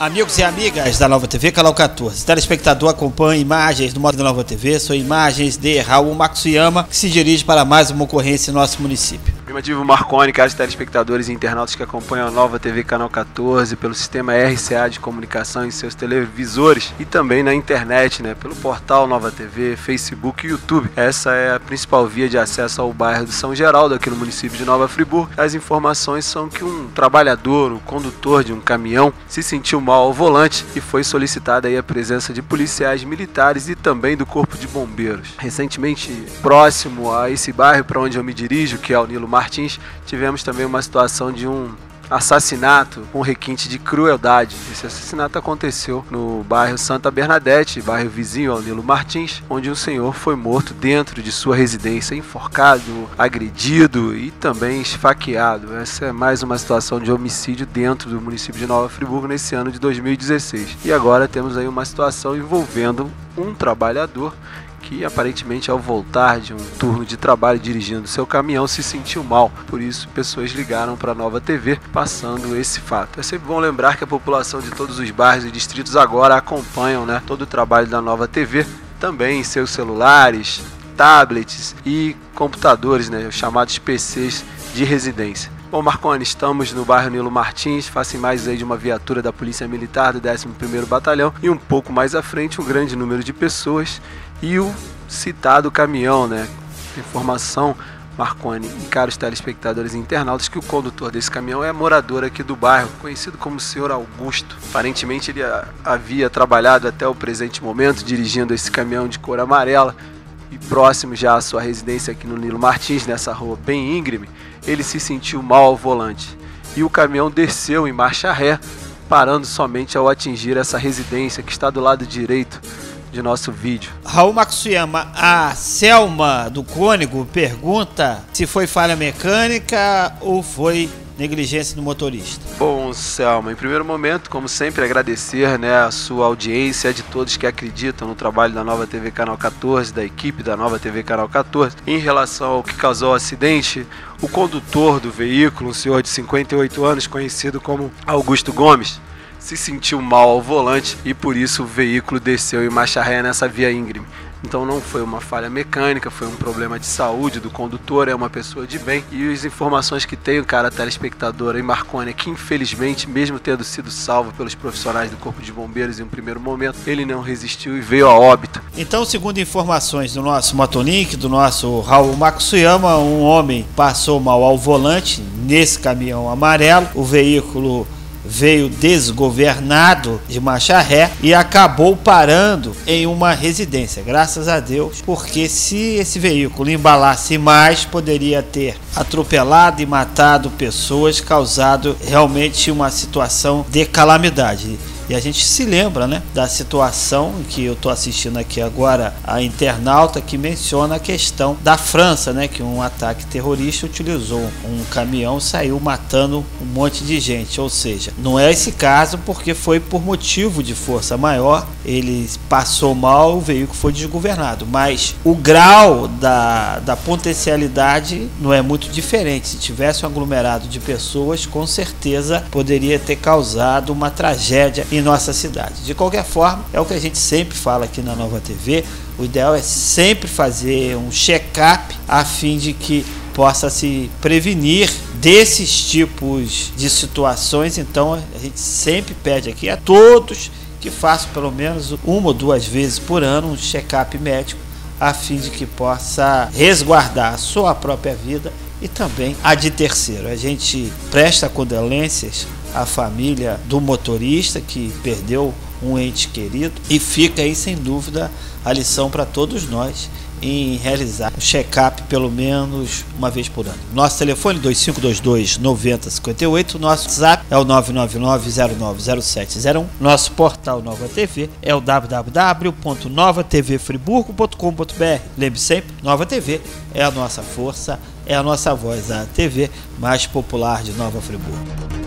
Amigos e amigas da Nova TV, canal 14. Telespectador acompanha imagens do modo da Nova TV. São imagens de Raul Matsuyama, que se dirige para mais uma ocorrência em nosso município. Primativo Marconi, caros telespectadores e internautas que acompanham a Nova TV Canal 14 pelo sistema RCA de comunicação em seus televisores e também na internet, né, pelo portal Nova TV, Facebook e YouTube. Essa é a principal via de acesso ao bairro do São Geraldo, aqui no município de Nova Friburgo. As informações são que um trabalhador, o condutor de um caminhão, se sentiu mal ao volante e foi solicitada aí a presença de policiais militares e também do Corpo de Bombeiros. Recentemente, próximo a esse bairro para onde eu me dirijo, que é o Nilo Martins, tivemos também uma situação de um assassinato com requinte de crueldade. Esse assassinato aconteceu no bairro Santa Bernadette, bairro vizinho ao Nilo Martins, onde um senhor foi morto dentro de sua residência, enforcado, agredido e também esfaqueado. Essa é mais uma situação de homicídio dentro do município de Nova Friburgo nesse ano de 2016. E agora temos aí uma situação envolvendo um trabalhador que aparentemente ao voltar de um turno de trabalho dirigindo seu caminhão se sentiu mal. Por isso, pessoas ligaram para a Nova TV passando esse fato. É sempre bom lembrar que a população de todos os bairros e distritos agora acompanham né, todo o trabalho da Nova TV, também em seus celulares, tablets e computadores, né, os chamados PCs de residência. Bom, Marconi, estamos no bairro Nilo Martins, faço imagens aí de uma viatura da Polícia Militar do 11º Batalhão e um pouco mais à frente um grande número de pessoas e o citado caminhão, né? Informação, Marconi e caros telespectadores e internautas, que o condutor desse caminhão é morador aqui do bairro, conhecido como Senhor Augusto. Aparentemente ele havia trabalhado até o presente momento dirigindo esse caminhão de cor amarela e próximo já à sua residência aqui no Nilo Martins, nessa rua bem íngreme, ele se sentiu mal ao volante e o caminhão desceu em marcha ré, parando somente ao atingir essa residência que está do lado direito de nosso vídeo. Raul Matsuyama, a Selma do Cônigo pergunta se foi falha mecânica ou foi negligência do motorista. Bom, Selma, em primeiro momento, como sempre, agradecer né, a sua audiência, de todos que acreditam no trabalho da Nova TV Canal 14, da equipe da Nova TV Canal 14. Em relação ao que causou o acidente, o condutor do veículo, um senhor de 58 anos, conhecido como Augusto Gomes, se sentiu mal ao volante e por isso o veículo desceu em marcha ré nessa via íngreme. Então não foi uma falha mecânica, foi um problema de saúde do condutor, é uma pessoa de bem. E as informações que tem o cara telespectador em Marconi é que infelizmente, mesmo tendo sido salvo pelos profissionais do Corpo de Bombeiros em um primeiro momento, ele não resistiu e veio a óbito. Então, segundo informações do nosso Motolink, do nosso Raul Matsuyama, um homem passou mal ao volante nesse caminhão amarelo, o veículo veio desgovernado de marcha ré e acabou parando em uma residência, graças a Deus, porque se esse veículo embalasse mais, poderia ter atropelado e matado pessoas, causado realmente uma situação de calamidade. E a gente se lembra, né, da situação que eu estou assistindo aqui agora, a internauta que menciona a questão da França, né, que um ataque terrorista utilizou um caminhão, saiu matando um monte de gente. Ou seja, não é esse caso porque foi por motivo de força maior, ele passou mal, o veículo foi desgovernado. Mas o grau da, da potencialidade não é muito diferente. Se tivesse um aglomerado de pessoas, com certeza poderia ter causado uma tragédia em nossa cidade. De qualquer forma, é o que a gente sempre fala aqui na Nova TV. O ideal é sempre fazer um check-up a fim de que possa se prevenir desses tipos de situações. Então, a gente sempre pede aqui a todos que façam pelo menos uma ou duas vezes por ano um check-up médico a fim de que possa resguardar a sua própria vida e também a de terceiro. A gente presta condolências à família do motorista que perdeu um ente querido e fica aí sem dúvida a lição para todos nós em realizar o check-up pelo menos uma vez por ano. Nosso telefone 2522 9058, nosso WhatsApp é o 999090701, nosso portal Nova TV é o www.novatvfriburgo.com.br. Lembre sempre, Nova TV é a nossa força, é a nossa voz, a TV mais popular de Nova Friburgo.